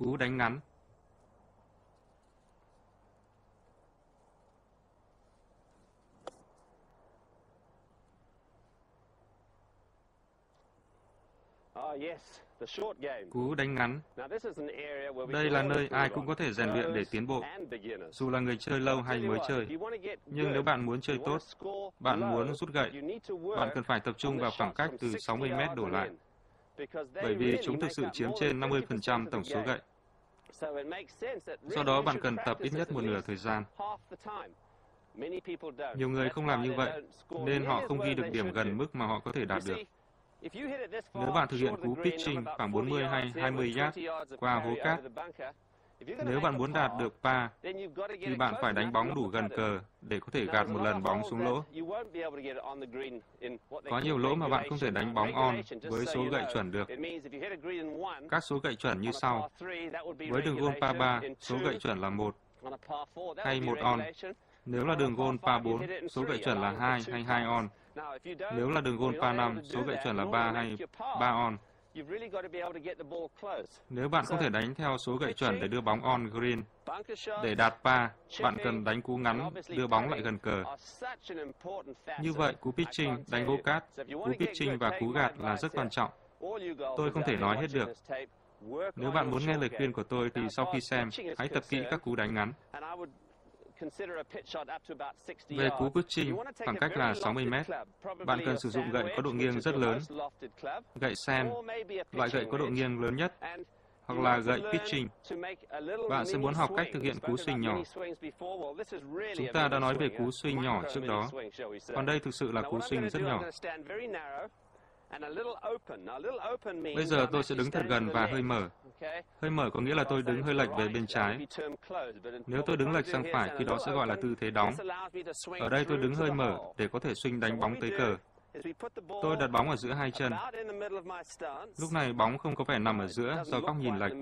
Cú đánh ngắn. Yes, the short game. Cú đánh ngắn. Đây là nơi ai cũng có thể rèn luyện để tiến bộ, dù là người chơi lâu hay mới chơi. Nhưng nếu bạn muốn chơi tốt, bạn muốn rút gậy, bạn cần phải tập trung vào khoảng cách từ 60 60 mét đổ lại, bởi vì chúng thực sự chiếm trên than 50% 50% tổng số gậy. Do đó bạn cần tập ít nhất một nửa thời gian. Nhiều người không làm như vậy, nên họ không ghi được điểm gần mức mà họ có thể đạt được. Nếu bạn thực hiện cú pitching khoảng 40 40 hay yards in 20 with yard 20 yards of qua hố cát, nếu bạn muốn đạt được pa, thì bạn phải đánh bóng đủ gần cờ để có thể gạt một lần bóng xuống lỗ. Có nhiều lỗ mà bạn không thể đánh bóng on với số gậy chuẩn được. Các số gậy chuẩn như sau. Với đường gôn pa 3, số gậy chuẩn là 1. hay 1 on. Nếu là đường gôn pa 4, số gậy chuẩn là 2 hay 2 on. Nếu là đường gôn pa 5, số gậy chuẩn là 3 hay 3 on. You've really got to be able to get the ball close. Nếu bạn không thể đánh theo số gậy chuẩn để đưa bóng on green, để đạt pa, bạn cần đánh cú ngắn, đưa bóng lại gần cờ. Như vậy, cú pitching, đánh you. cát, cú pitching và cú gạt là rất quan trọng. Tôi không thể nói hết được. Nếu bạn muốn nghe lời khuyên của tôi thì sau khi xem, hãy tập kỹ các cú đánh ngắn. Về cú pitching, khoảng cách là 60 lofted mét, bạn cần sử dụng gậy có độ nghiêng rất lớn, gậy a loại gậy có độ nghiêng lớn nhất, hoặc là gậy pitching. Bạn sẽ muốn học cách thực hiện cú swing nhỏ. Chúng ta đã nói về cú swing nhỏ trước đó. Còn đây thực sự là cú swing rất nhỏ. Bây giờ tôi sẽ đứng thật gần và hơi mở. Hơi mở có nghĩa là tôi đứng hơi lệch về bên trái. Nếu tôi đứng lệch sang phải thì đó sẽ gọi là tư thế đóng. Ở đây tôi đứng hơi mở để có thể swing đánh bóng tới cờ. Tôi đặt bóng ở giữa hai chân. Lúc này bóng không có vẻ nằm ở giữa do góc nhìn lệch.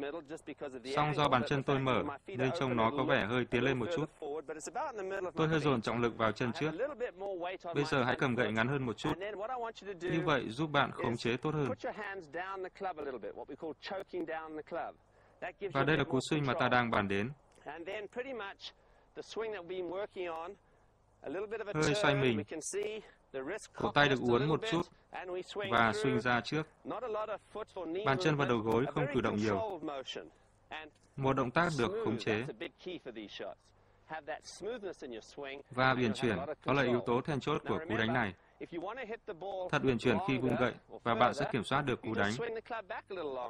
Song do bàn chân tôi mở, nên trông nó có vẻ hơi tiến lên một chút. Tôi hơi dồn trọng lực vào chân trước. Bây giờ hãy cầm gậy ngắn hơn một chút. Như vậy giúp bạn khống chế tốt hơn. Và đây là cú swing mà ta đang bàn đến. Hơi xoay mình. Cổ tay được uốn một chút và swing ra trước. Bàn chân và đầu gối không cử động nhiều. Một động tác được khống chế. Và uyển chuyển, đó là yếu tố then chốt của cú đánh này. Thật uyển chuyển khi vung gậy và bạn sẽ kiểm soát được cú đánh.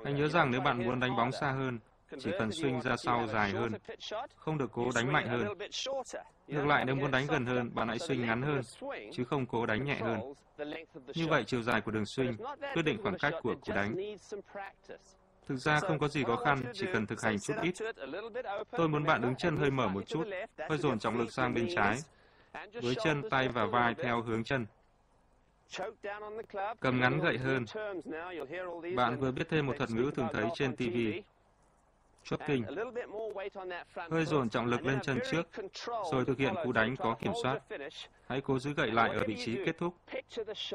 Hãy nhớ rằng nếu bạn muốn đánh bóng xa hơn, chỉ cần swing ra sau dài hơn, không được cố đánh mạnh hơn. Ngược lại, nếu muốn đánh gần hơn, bạn hãy swing ngắn hơn, chứ không cố đánh nhẹ hơn. Như vậy, chiều dài của đường swing quyết định khoảng cách của cú đánh. Thực ra không có gì khó khăn, chỉ cần thực hành chút ít. Tôi muốn bạn đứng chân hơi mở một chút, hơi dồn trọng lực sang bên trái, với chân, tay và vai theo hướng chân. Cầm ngắn gậy hơn. Bạn vừa biết thêm một thuật ngữ thường thấy trên TV. Chốt kinh. Hơi dồn trọng lực lên chân trước, rồi thực hiện cú đánh có kiểm soát. Hãy cố giữ gậy lại ở vị trí kết thúc.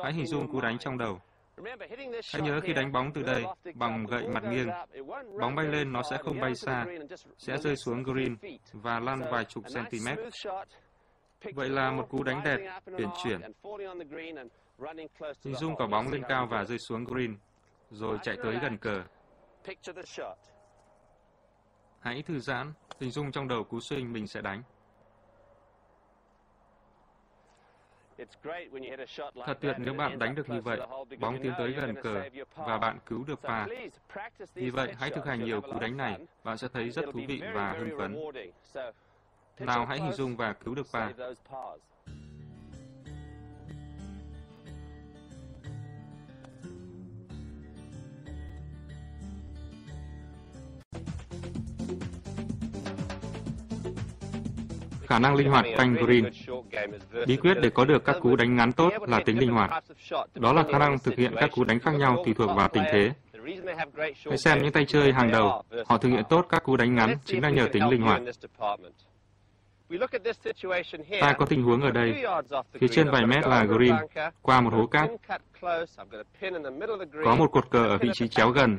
Hãy hình dung cú đánh trong đầu. Hãy nhớ khi đánh bóng từ đây, bằng gậy mặt nghiêng, bóng bay lên nó sẽ không bay xa, sẽ rơi xuống green và lăn vài chục cm. Vậy là một cú đánh đẹp, uyển chuyển. Hình dung quả bóng lên cao và rơi xuống green, rồi chạy tới gần cờ. Hãy thư giãn, hình dung trong đầu cú swing mình sẽ đánh. Thật tuyệt nếu bạn đánh được như vậy, bóng tiến tới gần cờ và bạn cứu được pha. Vì vậy, hãy thực hành nhiều cú đánh này, bạn sẽ thấy rất thú vị và hưng phấn. Nào hãy hình dung và cứu được pha. Khả năng linh hoạt quanh green. Bí quyết để có được các cú đánh ngắn tốt là tính linh hoạt. Đó là khả năng thực hiện các cú đánh khác nhau tùy thuộc vào tình thế. Hãy xem những tay chơi hàng đầu, họ thực hiện tốt các cú đánh ngắn chính là nhờ tính linh hoạt. Ta có tình huống ở đây. Phía trên vài mét là green, qua một hố cát. Có một cột cờ ở vị trí chéo gần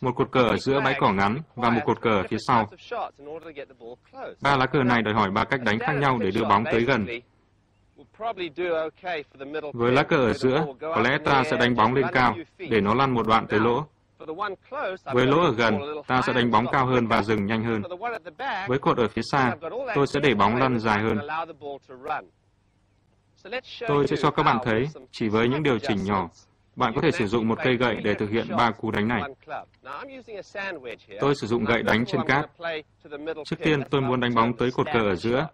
một cột cờ ở giữa bãi cỏ ngắn và một cột cờ ở phía sau. Ba lá cờ này đòi hỏi ba cách đánh khác nhau để đưa bóng tới gần. Với lá cờ ở giữa, có lẽ ta sẽ đánh bóng lên cao để nó lăn một đoạn tới lỗ. Với lỗ ở gần, ta sẽ đánh bóng cao hơn và dừng nhanh hơn. Với cột ở phía xa, tôi sẽ để bóng lăn dài hơn. Tôi sẽ cho các bạn thấy, chỉ với những điều chỉnh nhỏ, bạn có thể sử dụng một cây gậy để thực hiện ba cú đánh này. Tôi sử dụng gậy đánh trên cát. Trước tiên, tôi muốn đánh bóng tới cột cờ ở giữa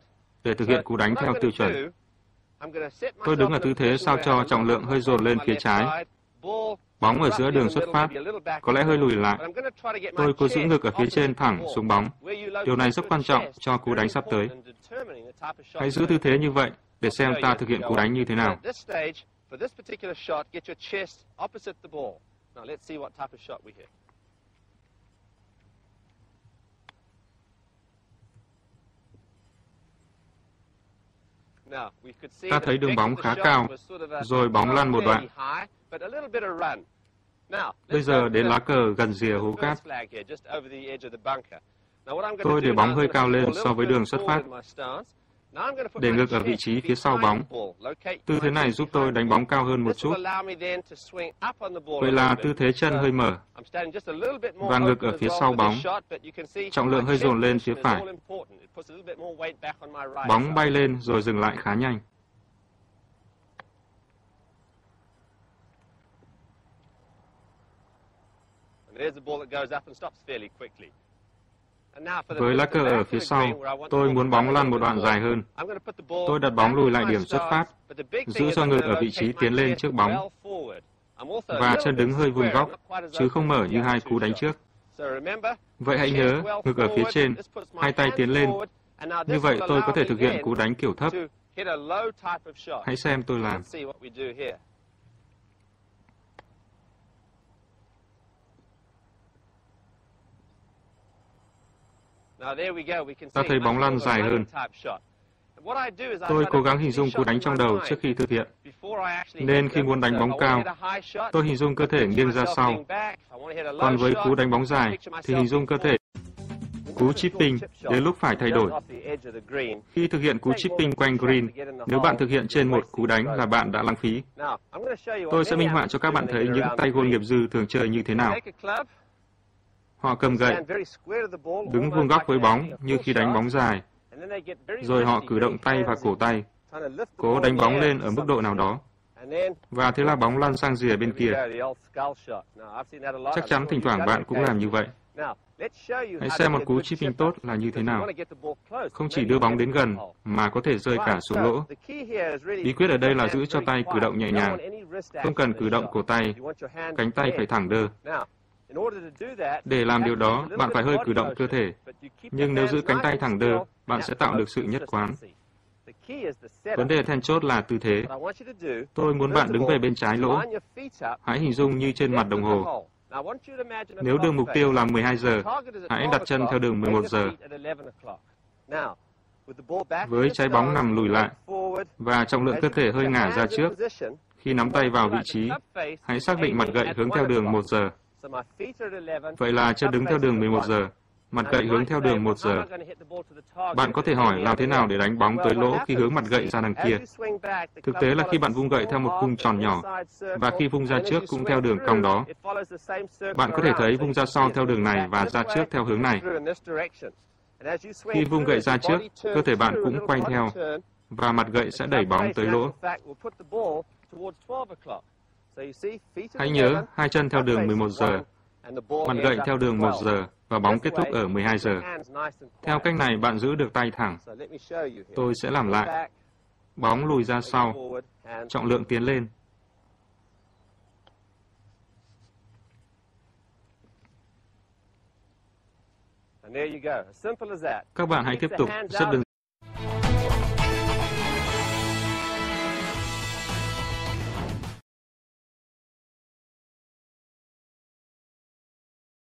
để thực hiện cú đánh theo tiêu chuẩn. Tôi đứng ở tư thế sao cho trọng lượng hơi dồn lên phía trái. Bóng ở giữa đường xuất phát, có lẽ hơi lùi lại. Tôi cố giữ ngực ở phía trên thẳng xuống bóng. Điều này rất quan trọng cho cú đánh sắp tới. Hãy giữ tư thế như vậy để xem ta thực hiện cú đánh như thế nào. For this particular shot, get your chest opposite the ball. Now let's see what type of shot we hit. Ta thấy đường bóng khá cao, rồi bóng lăn một đoạn. Bây giờ đến lá cờ gần rìa hố cát. Tôi để bóng hơi cao lên so với đường xuất phát. Để ngược ở vị trí phía sau bóng. Tư thế này giúp tôi đánh bóng cao hơn một chút. Vậy là tư thế chân hơi mở và ngược ở phía sau bóng. Trọng lượng hơi dồn lên phía phải. Bóng bay lên rồi dừng lại khá nhanh. Với lá cờ ở phía sau, tôi muốn bóng lăn một đoạn dài hơn. Tôi đặt bóng lùi lại điểm xuất phát, giữ cho ngực ở vị trí tiến lên trước bóng, và chân đứng hơi vùng góc, chứ không mở như hai cú đánh trước. Vậy hãy nhớ, ngực ở phía trên, hai tay tiến lên. Như vậy tôi có thể thực hiện cú đánh kiểu thấp. Hãy xem tôi làm. Ta thấy bóng lăn dài hơn. Tôi cố gắng hình dung cú đánh trong đầu trước khi thực hiện. Nên khi muốn đánh bóng cao, tôi hình dung cơ thể nghiêng ra sau. Còn với cú đánh bóng dài, thì hình dung cơ thể. cú chipping đến lúc phải thay đổi. Khi thực hiện cú chipping quanh green, nếu bạn thực hiện trên một cú đánh là bạn đã lãng phí. Tôi sẽ minh họa cho các bạn thấy những tay gôn nghiệp dư thường chơi như thế nào. Họ cầm gậy, đứng vuông góc với bóng như khi đánh bóng dài, rồi họ cử động tay và cổ tay, cố đánh bóng lên ở mức độ nào đó. Và thế là bóng lăn sang rìa bên kia. Chắc chắn thỉnh thoảng bạn cũng làm như vậy. Hãy xem một cú chipping tốt là như thế nào. Không chỉ đưa bóng đến gần, mà có thể rơi cả xuống lỗ. Bí quyết ở đây là giữ cho tay cử động nhẹ nhàng. Không cần cử động cổ tay, cánh tay phải thẳng đơ. Để làm điều đó, bạn phải hơi cử động cơ thể. Nhưng nếu giữ cánh tay thẳng đơ, bạn sẽ tạo được sự nhất quán. Vấn đề then chốt là tư thế. Tôi muốn bạn đứng về bên trái lỗ. Hãy hình dung như trên mặt đồng hồ. Nếu đường mục tiêu là 12 giờ, hãy đặt chân theo đường 11 giờ. Với trái bóng nằm lùi lại và trọng lượng cơ thể hơi ngả ra trước, khi nắm tay vào vị trí, hãy xác định mặt gậy hướng theo đường 1 giờ. Vậy là chân đứng theo đường 11 giờ, mặt gậy hướng theo đường 1 giờ. Bạn có thể hỏi làm thế nào để đánh bóng tới lỗ khi hướng mặt gậy ra đằng kia. Thực tế là khi bạn vung gậy theo một cung tròn nhỏ, và khi vung ra trước cũng theo đường cong đó. Bạn có thể thấy vung ra sau theo đường này và ra trước theo hướng này. Khi vung gậy ra trước, cơ thể bạn cũng quay theo, và mặt gậy sẽ đẩy bóng tới lỗ. Hãy nhớ, hai chân theo đường 11 giờ, mặt gậy theo đường 1 giờ và bóng kết thúc ở 12 giờ. Theo cách này bạn giữ được tay thẳng. Tôi sẽ làm lại. Bóng lùi ra sau, trọng lượng tiến lên. Các bạn hãy tiếp tục, rất đơn